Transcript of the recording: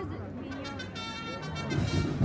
was the video.